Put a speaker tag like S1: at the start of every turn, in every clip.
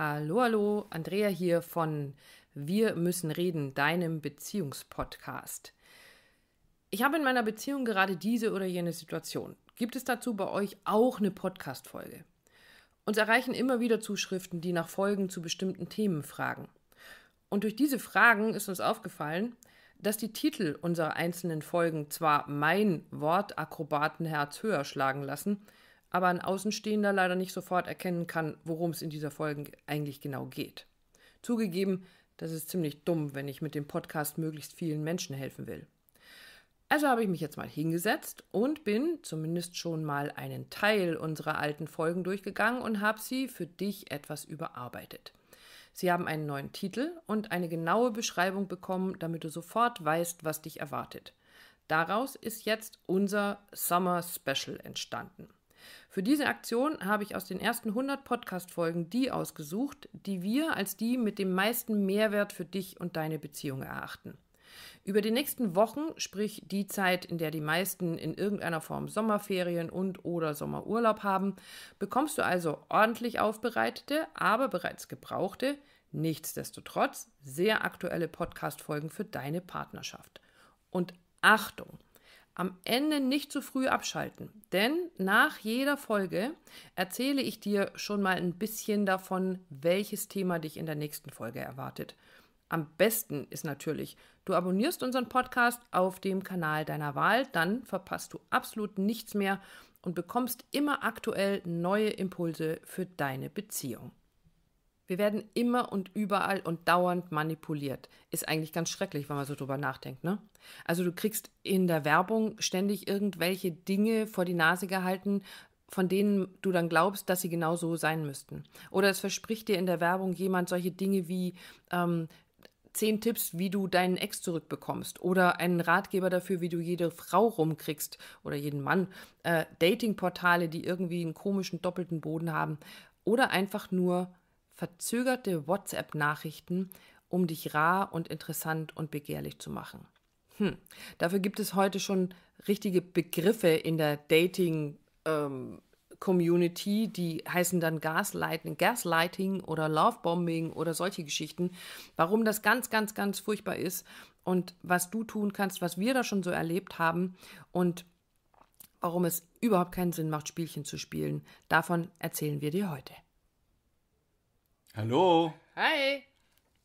S1: Hallo, hallo, Andrea hier von Wir müssen reden, deinem Beziehungspodcast. Ich habe in meiner Beziehung gerade diese oder jene Situation. Gibt es dazu bei euch auch eine Podcast-Folge? Uns erreichen immer wieder Zuschriften, die nach Folgen zu bestimmten Themen fragen. Und durch diese Fragen ist uns aufgefallen, dass die Titel unserer einzelnen Folgen zwar mein Wortakrobatenherz höher schlagen lassen, aber ein Außenstehender leider nicht sofort erkennen kann, worum es in dieser Folge eigentlich genau geht. Zugegeben, das ist ziemlich dumm, wenn ich mit dem Podcast möglichst vielen Menschen helfen will. Also habe ich mich jetzt mal hingesetzt und bin zumindest schon mal einen Teil unserer alten Folgen durchgegangen und habe sie für dich etwas überarbeitet. Sie haben einen neuen Titel und eine genaue Beschreibung bekommen, damit du sofort weißt, was dich erwartet. Daraus ist jetzt unser Summer Special entstanden. Für diese Aktion habe ich aus den ersten 100 Podcast-Folgen die ausgesucht, die wir als die mit dem meisten Mehrwert für dich und deine Beziehung erachten. Über die nächsten Wochen, sprich die Zeit, in der die meisten in irgendeiner Form Sommerferien und oder Sommerurlaub haben, bekommst du also ordentlich aufbereitete, aber bereits gebrauchte, nichtsdestotrotz sehr aktuelle Podcast-Folgen für deine Partnerschaft. Und Achtung! Am Ende nicht zu früh abschalten, denn nach jeder Folge erzähle ich dir schon mal ein bisschen davon, welches Thema dich in der nächsten Folge erwartet. Am besten ist natürlich, du abonnierst unseren Podcast auf dem Kanal deiner Wahl, dann verpasst du absolut nichts mehr und bekommst immer aktuell neue Impulse für deine Beziehung. Wir werden immer und überall und dauernd manipuliert. Ist eigentlich ganz schrecklich, wenn man so drüber nachdenkt, ne? Also du kriegst in der Werbung ständig irgendwelche Dinge vor die Nase gehalten, von denen du dann glaubst, dass sie genau so sein müssten. Oder es verspricht dir in der Werbung jemand solche Dinge wie ähm, zehn Tipps, wie du deinen Ex zurückbekommst oder einen Ratgeber dafür, wie du jede Frau rumkriegst oder jeden Mann, äh, Datingportale, die irgendwie einen komischen doppelten Boden haben oder einfach nur verzögerte WhatsApp-Nachrichten, um dich rar und interessant und begehrlich zu machen. Hm. Dafür gibt es heute schon richtige Begriffe in der Dating- ähm, Community, die heißen dann Gaslighting, Gaslighting oder Lovebombing oder solche Geschichten. Warum das ganz, ganz, ganz furchtbar ist und was du tun kannst, was wir da schon so erlebt haben und warum es überhaupt keinen Sinn macht, Spielchen zu spielen. Davon erzählen wir dir heute.
S2: Hallo.
S1: Hi.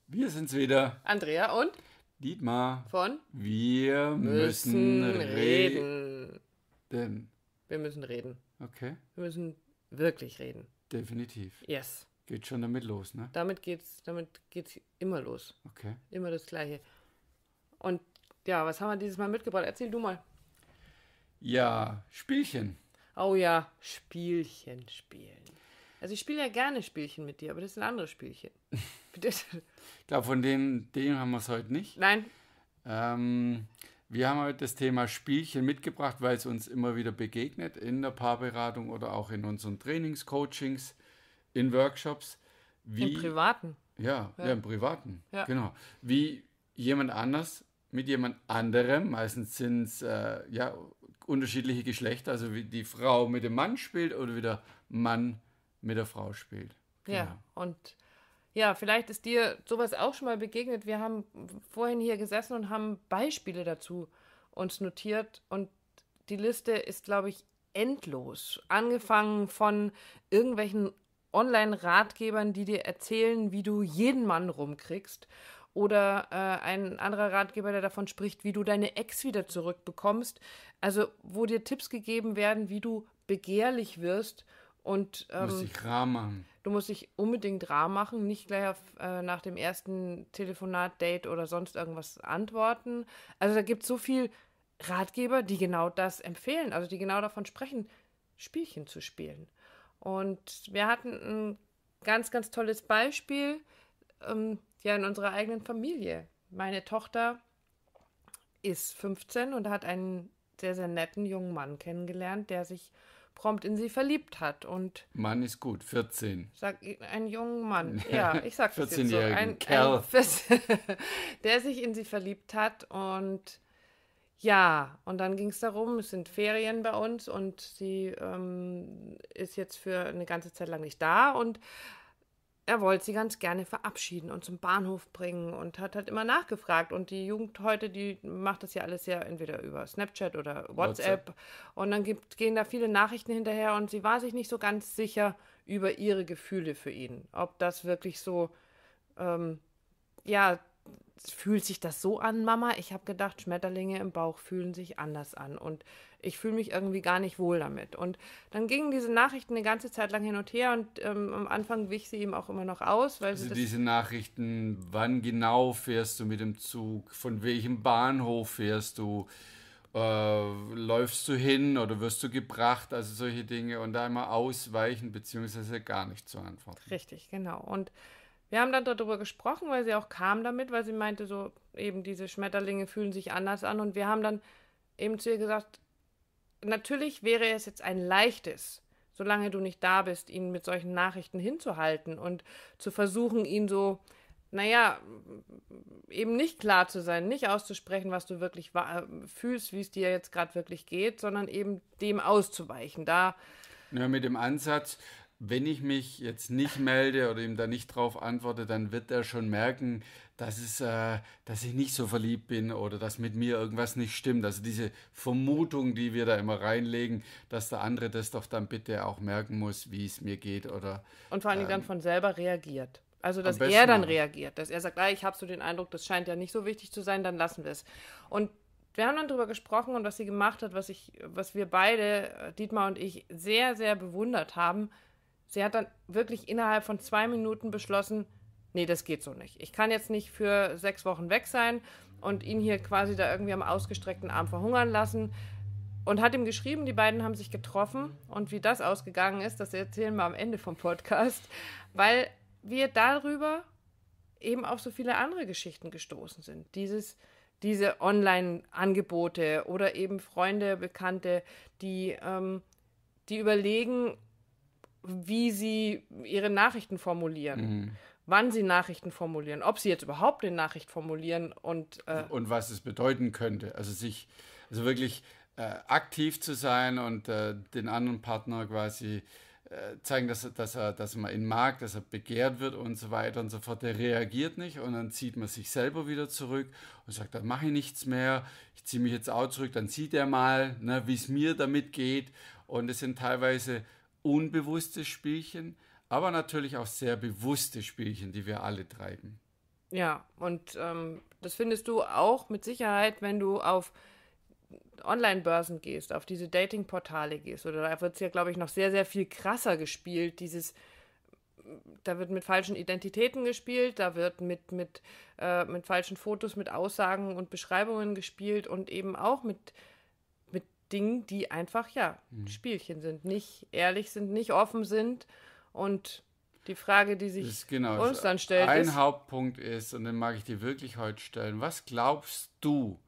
S2: Wir sind's wieder.
S1: Andrea und
S2: Dietmar.
S1: Von
S2: Wir müssen,
S1: müssen
S2: reden.
S1: reden. Wir müssen reden.
S2: Okay,
S1: Wir müssen wirklich reden.
S2: definitiv.
S1: Yes.
S2: Geht schon damit los, ne?
S1: Damit geht's, damit geht's immer los.
S2: Okay.
S1: Immer das Gleiche. Und ja, was haben wir dieses Mal mitgebracht? Erzähl du mal.
S2: Ja, Spielchen.
S1: Oh ja, Spielchen spielen. Also ich spiele ja gerne Spielchen mit dir, aber das sind andere Spielchen. Bitte.
S2: Ich glaube, von denen, denen haben wir es heute nicht.
S1: Nein,
S2: Ähm, wir haben heute das Thema Spielchen mitgebracht, weil es uns immer wieder begegnet in der Paarberatung oder auch in unseren Trainings, Coachings, in Workshops. Wie,
S1: im Privaten.
S2: Ja, ja,
S1: Ja.
S2: im Privaten.
S1: Ja.
S2: Genau. Wie jemand anders mit jemand anderem, meistens sind es äh, ja, unterschiedliche Geschlechter, also wie die Frau mit dem Mann spielt oder wie der Mann mit der Frau spielt. Genau.
S1: Ja, und ja, vielleicht ist dir sowas auch schon mal begegnet. Wir haben vorhin hier gesessen und haben Beispiele dazu uns notiert und die Liste ist, glaube ich, endlos. Angefangen von irgendwelchen Online-Ratgebern, die dir erzählen, wie du jeden Mann rumkriegst. Oder äh, ein anderer Ratgeber, der davon spricht, wie du deine Ex wieder zurückbekommst. Also, wo dir Tipps gegeben werden, wie du begehrlich wirst und ähm,
S2: Muss ich rar machen.
S1: Du musst dich unbedingt rar machen, nicht gleich auf, äh, nach dem ersten Telefonat, Date oder sonst irgendwas antworten. Also da gibt es so viel Ratgeber, die genau das empfehlen, also die genau davon sprechen, Spielchen zu spielen. Und wir hatten ein ganz, ganz tolles Beispiel ähm, ja in unserer eigenen Familie. Meine Tochter ist 15 und hat einen sehr, sehr netten jungen Mann kennengelernt, der sich prompt in sie verliebt hat. Und
S2: Mann ist gut, 14.
S1: Sag einen jungen Mann. Ja, ich sag das jetzt so.
S2: 14-jährigen
S1: Ein,
S2: Kerl.
S1: ein 14 der sich in sie verliebt hat und ja, und dann ging es darum, es sind Ferien bei uns und sie ähm, ist jetzt für eine ganze Zeit lang nicht da und er wollte sie ganz gerne verabschieden und zum Bahnhof bringen und hat halt immer nachgefragt. Und die Jugend heute, die macht das ja alles ja entweder über Snapchat oder WhatsApp. WhatsApp. Und dann gibt, gehen da viele Nachrichten hinterher und sie war sich nicht so ganz sicher über ihre Gefühle für ihn. Ob das wirklich so, ähm, ja, fühlt sich das so an, Mama? Ich habe gedacht, Schmetterlinge im Bauch fühlen sich anders an und ich fühle mich irgendwie gar nicht wohl damit. Und dann gingen diese Nachrichten eine ganze Zeit lang hin und her und ähm, am Anfang wich sie ihm auch immer noch aus. Weil
S2: also diese Nachrichten, wann genau fährst du mit dem Zug, von welchem Bahnhof fährst du, äh, läufst du hin oder wirst du gebracht, also solche Dinge und da immer ausweichen beziehungsweise gar nicht zu antworten.
S1: Richtig, genau. Und wir haben dann darüber gesprochen, weil sie auch kam damit, weil sie meinte, so eben diese Schmetterlinge fühlen sich anders an. Und wir haben dann eben zu ihr gesagt, natürlich wäre es jetzt ein leichtes, solange du nicht da bist, ihn mit solchen Nachrichten hinzuhalten und zu versuchen, ihn so, naja, eben nicht klar zu sein, nicht auszusprechen, was du wirklich fühlst, wie es dir jetzt gerade wirklich geht, sondern eben dem auszuweichen. Da.
S2: Ja, mit dem Ansatz, wenn ich mich jetzt nicht melde oder ihm da nicht drauf antworte, dann wird er schon merken, dass, es, äh, dass ich nicht so verliebt bin oder dass mit mir irgendwas nicht stimmt. Also diese Vermutung, die wir da immer reinlegen, dass der andere das doch dann bitte auch merken muss, wie es mir geht. Oder,
S1: Und vor allem ähm, dann von selber reagiert. Also, dass er dann reagiert, dass er sagt, ah, ich habe so den Eindruck, das scheint ja nicht so wichtig zu sein, dann lassen wir es. Und wir haben dann darüber gesprochen und was sie gemacht hat, was ich, was wir beide, Dietmar und ich, sehr, sehr bewundert haben, Sie hat dann wirklich innerhalb von zwei Minuten beschlossen, nee, das geht so nicht. Ich kann jetzt nicht für sechs Wochen weg sein und ihn hier quasi da irgendwie am ausgestreckten Arm verhungern lassen. Und hat ihm geschrieben, die beiden haben sich getroffen. Und wie das ausgegangen ist, das erzählen wir am Ende vom Podcast, weil wir darüber eben auf so viele andere Geschichten gestoßen sind. Dieses, diese Online-Angebote oder eben Freunde, Bekannte, die, ähm, die überlegen, wie sie ihre Nachrichten formulieren. Mhm. Wann sie Nachrichten formulieren, ob sie jetzt überhaupt eine Nachricht formulieren und.
S2: Äh und was es bedeuten könnte. Also sich, also wirklich äh, aktiv zu sein und äh, den anderen Partner quasi äh, zeigen, dass er, dass, er, dass man ihn mag, dass er begehrt wird und so weiter und so fort. Der reagiert nicht und dann zieht man sich selber wieder zurück und sagt, dann mache ich nichts mehr, ich ziehe mich jetzt auch zurück, dann sieht er mal, ne, wie es mir damit geht. Und es sind teilweise unbewusste Spielchen, aber natürlich auch sehr bewusste Spielchen, die wir alle treiben.
S1: Ja, und ähm, das findest du auch mit Sicherheit, wenn du auf Online-Börsen gehst, auf diese Dating-Portale gehst. Oder da wird es ja, glaube ich, noch sehr, sehr viel krasser gespielt. Dieses, da wird mit falschen Identitäten gespielt, da wird mit, mit, äh, mit falschen Fotos, mit Aussagen und Beschreibungen gespielt und eben auch mit Dingen, die einfach, ja, mhm. Spielchen sind, nicht ehrlich sind, nicht offen sind. Und die Frage, die sich genau, uns dann stellt,
S2: ein ist, Hauptpunkt ist, und den mag ich dir wirklich heute stellen, was glaubst du,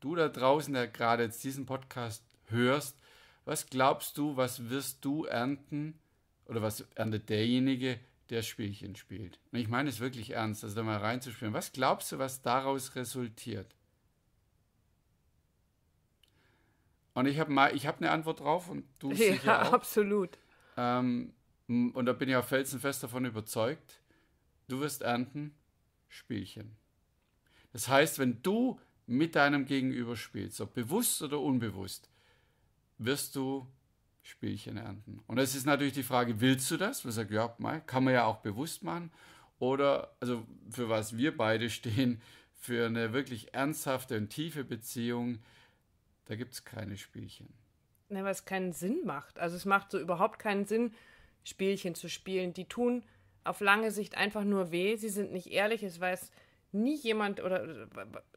S2: du da draußen, der gerade jetzt diesen Podcast hörst, was glaubst du, was wirst du ernten oder was erntet derjenige, der Spielchen spielt? Und ich meine es wirklich ernst, also da mal reinzuspielen. Was glaubst du, was daraus resultiert? Und ich habe mal, ich habe eine Antwort drauf und du ja, sicher auch.
S1: absolut.
S2: Ähm, und da bin ich auch felsenfest davon überzeugt. Du wirst ernten Spielchen. Das heißt, wenn du mit deinem Gegenüber spielst, ob bewusst oder unbewusst, wirst du Spielchen ernten. Und es ist natürlich die Frage, willst du das? Wir sagen, ja, kann man ja auch bewusst machen. Oder, also für was wir beide stehen, für eine wirklich ernsthafte und tiefe Beziehung, da gibt es keine Spielchen.
S1: Ne, weil es keinen Sinn macht. Also es macht so überhaupt keinen Sinn, Spielchen zu spielen. Die tun auf lange Sicht einfach nur weh. Sie sind nicht ehrlich. Es weiß nie jemand oder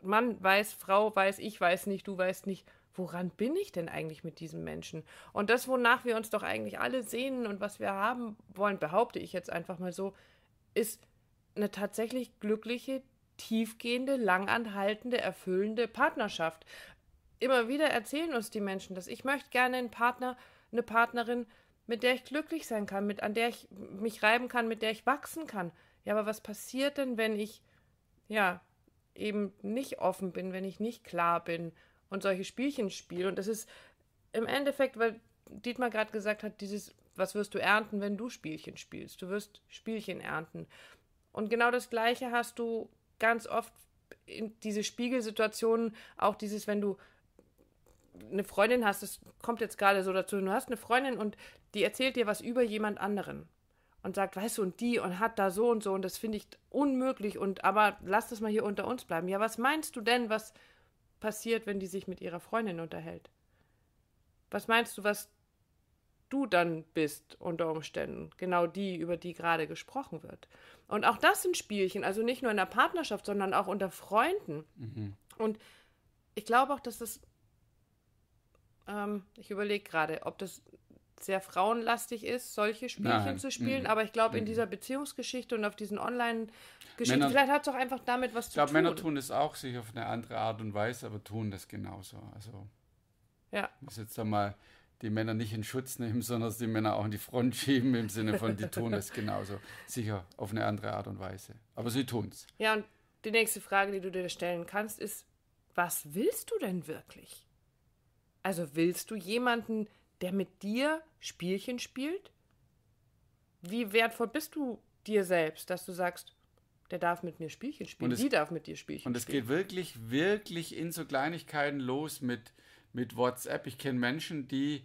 S1: Mann weiß, Frau weiß, ich weiß nicht, du weißt nicht, woran bin ich denn eigentlich mit diesem Menschen? Und das, wonach wir uns doch eigentlich alle sehnen und was wir haben wollen, behaupte ich jetzt einfach mal so, ist eine tatsächlich glückliche, tiefgehende, langanhaltende, erfüllende Partnerschaft immer wieder erzählen uns die Menschen das. Ich möchte gerne einen Partner, eine Partnerin, mit der ich glücklich sein kann, mit, an der ich mich reiben kann, mit der ich wachsen kann. Ja, aber was passiert denn, wenn ich, ja, eben nicht offen bin, wenn ich nicht klar bin und solche Spielchen spiele? Und das ist im Endeffekt, weil Dietmar gerade gesagt hat, dieses was wirst du ernten, wenn du Spielchen spielst? Du wirst Spielchen ernten. Und genau das Gleiche hast du ganz oft in diese Spiegelsituationen, auch dieses, wenn du eine Freundin hast, das kommt jetzt gerade so dazu, du hast eine Freundin und die erzählt dir was über jemand anderen und sagt, weißt du, und die und hat da so und so und das finde ich unmöglich und aber lass das mal hier unter uns bleiben. Ja, was meinst du denn, was passiert, wenn die sich mit ihrer Freundin unterhält? Was meinst du, was du dann bist unter Umständen? Genau die, über die gerade gesprochen wird. Und auch das sind Spielchen, also nicht nur in der Partnerschaft, sondern auch unter Freunden. Mhm. Und ich glaube auch, dass das ähm, ich überlege gerade, ob das sehr frauenlastig ist, solche Spielchen Nein. zu spielen. Mhm. Aber ich glaube, in mhm. dieser Beziehungsgeschichte und auf diesen Online-Geschichten, vielleicht hat es auch einfach damit was
S2: zu glaub, tun. Ich glaube, Männer tun es auch, sich auf eine andere Art und Weise, aber tun das genauso. Also,
S1: ja.
S2: Muss jetzt einmal die Männer nicht in Schutz nehmen, sondern die Männer auch in die Front schieben, im Sinne von, die tun das genauso. Sicher auf eine andere Art und Weise. Aber sie tun es.
S1: Ja, und die nächste Frage, die du dir stellen kannst, ist, was willst du denn wirklich? Also willst du jemanden, der mit dir Spielchen spielt? Wie wertvoll bist du dir selbst, dass du sagst, der darf mit mir Spielchen spielen,
S2: es,
S1: die darf mit dir Spielchen
S2: und spielen. Und es geht wirklich, wirklich in so Kleinigkeiten los mit, mit WhatsApp. Ich kenne Menschen, die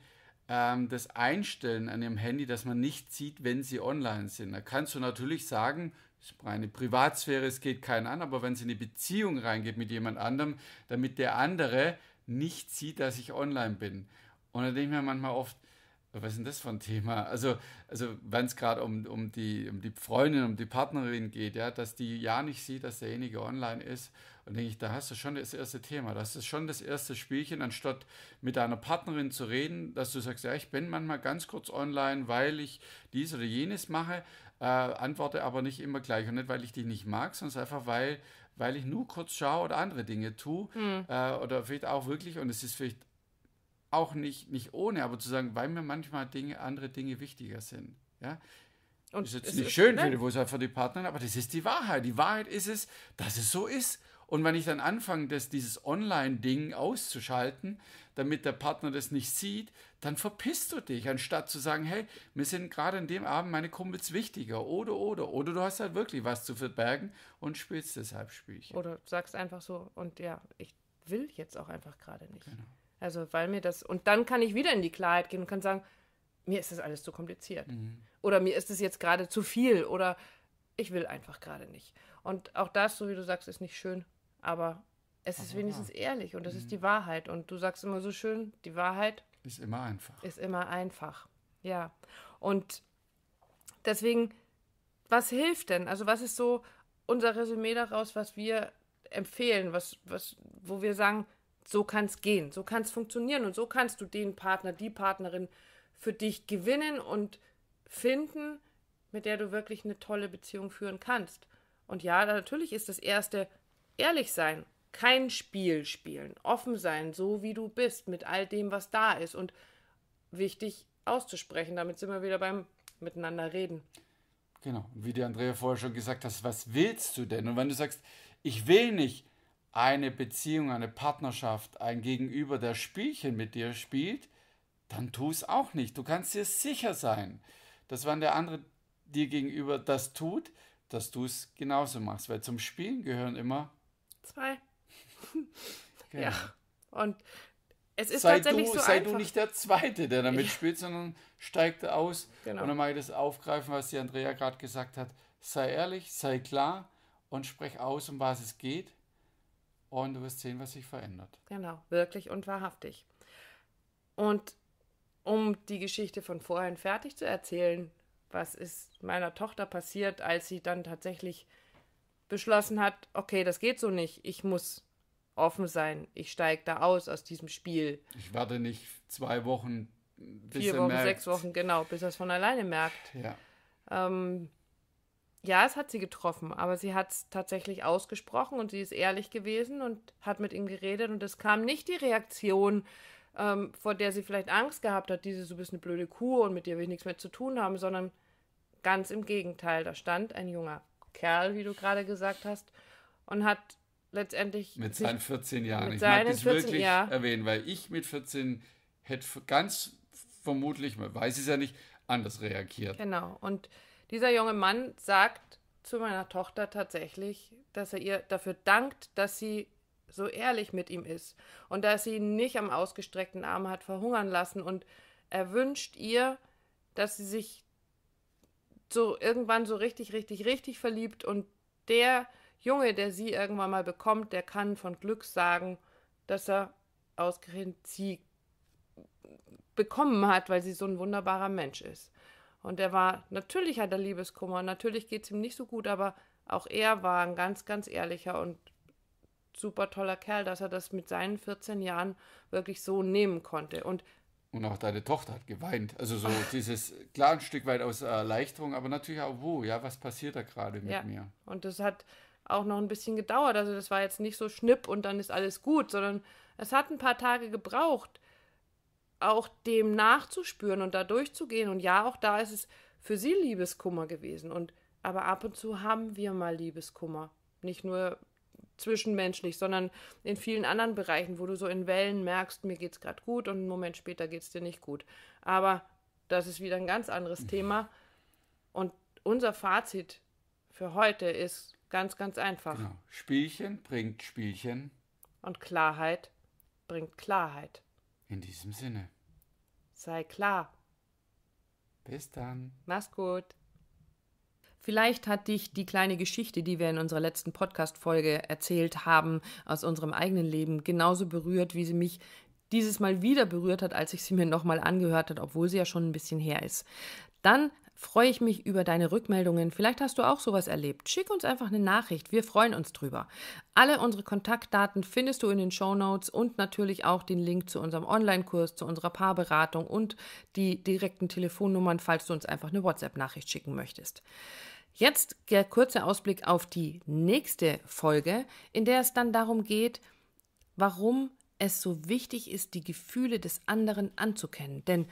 S2: ähm, das einstellen an ihrem Handy, dass man nicht sieht, wenn sie online sind. Da kannst du natürlich sagen, es ist reine Privatsphäre, es geht keinen an, aber wenn sie in eine Beziehung reingeht mit jemand anderem, damit der andere nicht sieht, dass ich online bin. Und dann denke ich mir manchmal oft, was ist denn das für ein Thema? Also, also wenn es gerade um, um, die, um die Freundin, um die Partnerin geht, ja, dass die ja nicht sieht, dass derjenige online ist. Und denke ich, da hast du schon das erste Thema. Das ist schon das erste Spielchen, anstatt mit deiner Partnerin zu reden, dass du sagst, ja, ich bin manchmal ganz kurz online, weil ich dies oder jenes mache, äh, antworte aber nicht immer gleich. Und nicht, weil ich dich nicht mag, sondern einfach, weil weil ich nur kurz schaue oder andere Dinge tue. Mhm. Äh, oder vielleicht auch wirklich, und es ist vielleicht auch nicht, nicht ohne, aber zu sagen, weil mir manchmal Dinge, andere Dinge wichtiger sind. Ja? Und das ist jetzt nicht ist schön für die, für die Partnerin, aber das ist die Wahrheit. Die Wahrheit ist es, dass es so ist. Und wenn ich dann anfange, das, dieses Online-Ding auszuschalten, damit der Partner das nicht sieht, dann verpisst du dich, anstatt zu sagen, hey, mir sind gerade an dem Abend meine Kumpels wichtiger oder, oder, oder du hast halt wirklich was zu verbergen und spielst deshalb Spielchen.
S1: Oder sagst einfach so, und ja, ich will jetzt auch einfach gerade nicht. Genau. Also, weil mir das, und dann kann ich wieder in die Klarheit gehen und kann sagen, mir ist das alles zu kompliziert. Mhm. Oder mir ist es jetzt gerade zu viel oder ich will einfach gerade nicht. Und auch das, so wie du sagst, ist nicht schön aber es ist wenigstens ehrlich und das mhm. ist die Wahrheit. Und du sagst immer so schön, die Wahrheit
S2: ist immer einfach.
S1: Ist immer einfach. Ja. Und deswegen, was hilft denn? Also, was ist so unser Resümee daraus, was wir empfehlen, was, was, wo wir sagen, so kann es gehen, so kann es funktionieren und so kannst du den Partner, die Partnerin für dich gewinnen und finden, mit der du wirklich eine tolle Beziehung führen kannst. Und ja, natürlich ist das erste Ehrlich sein, kein Spiel spielen, offen sein, so wie du bist, mit all dem, was da ist und wichtig auszusprechen. Damit sind wir wieder beim Miteinander reden.
S2: Genau, wie die Andrea vorher schon gesagt hat, was willst du denn? Und wenn du sagst, ich will nicht eine Beziehung, eine Partnerschaft, ein Gegenüber, der Spielchen mit dir spielt, dann tu es auch nicht. Du kannst dir sicher sein, dass wenn der andere dir gegenüber das tut, dass du es genauso machst. Weil zum Spielen gehören immer
S1: Zwei. Genau. Ja. Und es ist
S2: sei
S1: tatsächlich
S2: du,
S1: so
S2: Sei einfach. du nicht der Zweite, der damit ja. spielt, sondern steigt aus. Genau. Und dann mag ich das aufgreifen, was die Andrea gerade gesagt hat. Sei ehrlich, sei klar und sprech aus, um was es geht. Und du wirst sehen, was sich verändert.
S1: Genau, wirklich und wahrhaftig. Und um die Geschichte von vorhin fertig zu erzählen, was ist meiner Tochter passiert, als sie dann tatsächlich beschlossen hat, okay, das geht so nicht, ich muss offen sein, ich steige da aus aus diesem Spiel.
S2: Ich warte nicht zwei Wochen,
S1: bis Vier Wochen, merkt. sechs Wochen, genau, bis er es von alleine merkt.
S2: Ja.
S1: Ähm, ja, es hat sie getroffen, aber sie hat es tatsächlich ausgesprochen und sie ist ehrlich gewesen und hat mit ihm geredet und es kam nicht die Reaktion, ähm, vor der sie vielleicht Angst gehabt hat, diese, so bist eine blöde Kuh und mit dir will ich nichts mehr zu tun haben, sondern ganz im Gegenteil, da stand ein junger Kerl, wie du gerade gesagt hast, und hat letztendlich.
S2: Mit seinen 14 Jahren. ich mag das wirklich Jahr. erwähnen, weil ich mit 14 hätte ganz vermutlich, man weiß es ja nicht, anders reagiert.
S1: Genau. Und dieser junge Mann sagt zu meiner Tochter tatsächlich, dass er ihr dafür dankt, dass sie so ehrlich mit ihm ist und dass sie ihn nicht am ausgestreckten Arm hat verhungern lassen und er wünscht ihr, dass sie sich so irgendwann so richtig, richtig, richtig verliebt und der Junge, der sie irgendwann mal bekommt, der kann von Glück sagen, dass er ausgerechnet sie bekommen hat, weil sie so ein wunderbarer Mensch ist. Und er war, natürlich hat er Liebeskummer, natürlich geht es ihm nicht so gut, aber auch er war ein ganz, ganz ehrlicher und super toller Kerl, dass er das mit seinen 14 Jahren wirklich so nehmen konnte. Und
S2: und auch deine Tochter hat geweint. Also so Ach. dieses, klar ein Stück weit aus Erleichterung, aber natürlich auch, wo, ja, was passiert da gerade mit
S1: ja.
S2: mir?
S1: Und das hat auch noch ein bisschen gedauert. Also das war jetzt nicht so schnipp und dann ist alles gut, sondern es hat ein paar Tage gebraucht, auch dem nachzuspüren und da durchzugehen. Und ja, auch da ist es für sie Liebeskummer gewesen. Und aber ab und zu haben wir mal Liebeskummer. Nicht nur zwischenmenschlich, sondern in vielen anderen Bereichen, wo du so in Wellen merkst, mir geht's gerade gut und einen Moment später geht's dir nicht gut. Aber das ist wieder ein ganz anderes Thema. Und unser Fazit für heute ist ganz, ganz einfach. Genau.
S2: Spielchen bringt Spielchen.
S1: Und Klarheit bringt Klarheit.
S2: In diesem Sinne.
S1: Sei klar.
S2: Bis dann.
S1: Mach's gut. Vielleicht hat dich die kleine Geschichte, die wir in unserer letzten Podcast-Folge erzählt haben, aus unserem eigenen Leben genauso berührt, wie sie mich dieses Mal wieder berührt hat, als ich sie mir nochmal angehört hat, obwohl sie ja schon ein bisschen her ist. Dann freue ich mich über deine Rückmeldungen. Vielleicht hast du auch sowas erlebt. Schick uns einfach eine Nachricht. Wir freuen uns drüber. Alle unsere Kontaktdaten findest du in den Show Notes und natürlich auch den Link zu unserem Online-Kurs, zu unserer Paarberatung und die direkten Telefonnummern, falls du uns einfach eine WhatsApp-Nachricht schicken möchtest. Jetzt der kurze Ausblick auf die nächste Folge, in der es dann darum geht, warum es so wichtig ist, die Gefühle des anderen anzukennen. Denn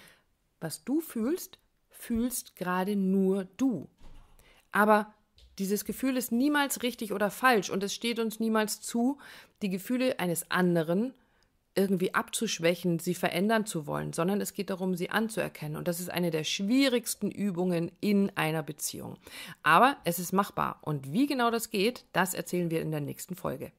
S1: was du fühlst, fühlst gerade nur du. Aber dieses Gefühl ist niemals richtig oder falsch und es steht uns niemals zu, die Gefühle eines anderen irgendwie abzuschwächen, sie verändern zu wollen, sondern es geht darum, sie anzuerkennen. Und das ist eine der schwierigsten Übungen in einer Beziehung. Aber es ist machbar. Und wie genau das geht, das erzählen wir in der nächsten Folge.